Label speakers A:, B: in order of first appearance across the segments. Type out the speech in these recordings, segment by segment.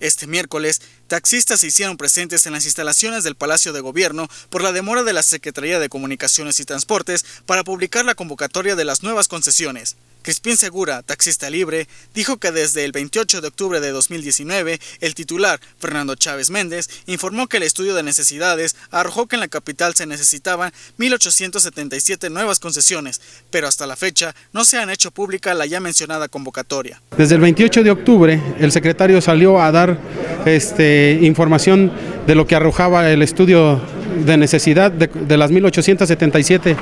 A: Este miércoles, taxistas se hicieron presentes en las instalaciones del Palacio de Gobierno por la demora de la Secretaría de Comunicaciones y Transportes para publicar la convocatoria de las nuevas concesiones. Crispín Segura, taxista libre, dijo que desde el 28 de octubre de 2019, el titular, Fernando Chávez Méndez, informó que el estudio de necesidades arrojó que en la capital se necesitaban 1.877 nuevas concesiones, pero hasta la fecha no se han hecho pública la ya mencionada convocatoria.
B: Desde el 28 de octubre, el secretario salió a dar este, información de lo que arrojaba el estudio de necesidad de, de las 1.877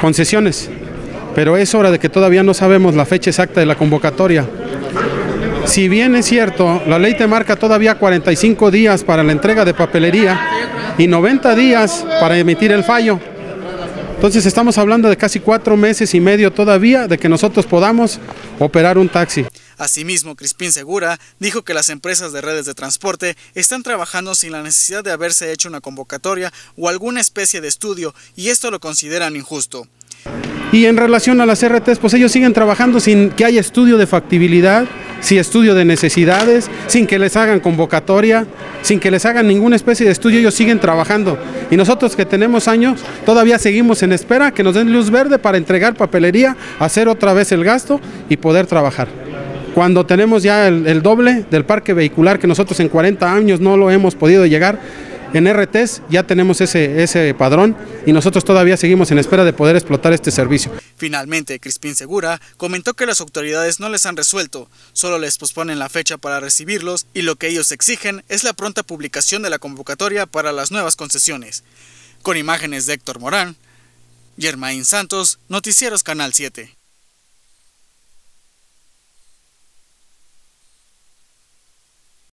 B: concesiones pero es hora de que todavía no sabemos la fecha exacta de la convocatoria. Si bien es cierto, la ley te marca todavía 45 días para la entrega de papelería y 90 días para emitir el fallo. Entonces estamos hablando de casi cuatro meses y medio todavía de que nosotros podamos operar un taxi.
A: Asimismo, Crispín Segura dijo que las empresas de redes de transporte están trabajando sin la necesidad de haberse hecho una convocatoria o alguna especie de estudio y esto lo consideran injusto.
B: Y en relación a las RTs, pues ellos siguen trabajando sin que haya estudio de factibilidad, sin estudio de necesidades, sin que les hagan convocatoria, sin que les hagan ninguna especie de estudio, ellos siguen trabajando. Y nosotros que tenemos años, todavía seguimos en espera que nos den luz verde para entregar papelería, hacer otra vez el gasto y poder trabajar. Cuando tenemos ya el, el doble del parque vehicular que nosotros en 40 años no lo hemos podido llegar, en RTs ya tenemos ese, ese padrón y nosotros todavía seguimos en espera de poder explotar este servicio.
A: Finalmente, Crispín Segura comentó que las autoridades no les han resuelto, solo les posponen la fecha para recibirlos y lo que ellos exigen es la pronta publicación de la convocatoria para las nuevas concesiones. Con imágenes de Héctor Morán, Germain Santos, Noticieros Canal 7.